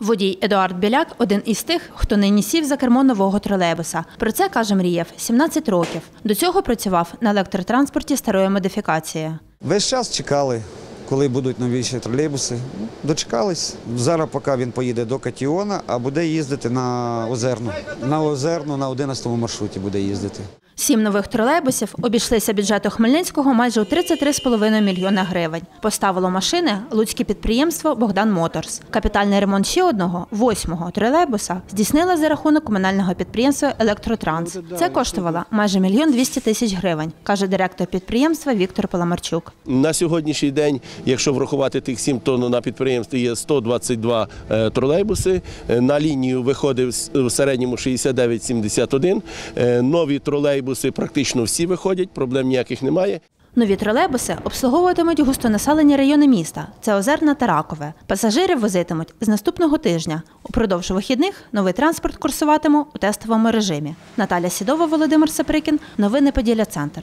Водій Едуард Біляк один із тих, хто нині сів за кермо нового тролейбуса. Про це каже мріяв 17 років. До цього працював на електротранспорті старої модифікації. Весь час чекали, коли будуть новіші тролейбуси. Ну, Дочекались. Зараз, поки він поїде до Катіона, а буде їздити на Озерну. На Озерну на 11-му маршруті буде їздити. Сім нових тролейбусів обійшлися бюджету Хмельницького майже у 33,5 мільйона гривень. Поставило машини луцьке підприємство Богдан Моторс. Капітальний ремонт ще одного восьмого тролейбуса здійснила за рахунок комунального підприємства Електротранс. Це коштувало майже мільйон 200 тисяч гривень, каже директор підприємства Віктор Паламарчук. На сьогоднішній день, якщо врахувати тих 7 тонн на підприємстві, є 122 е, тролейбуси. Е, На лінію виходить в середньому 69-71. Е, Нові тролейбуси практично всі виходять, проблем ніяких немає. Нові тролейбуси обслуговуватимуть густонаселені райони міста. Це Озерна та Ракове. Пасажирів возитимуть з наступного тижня. Упродовж вихідних новий транспорт курсуватиме у тестовому режимі. Наталя Сідова, Володимир Саприкін. Новини Поділля Центр.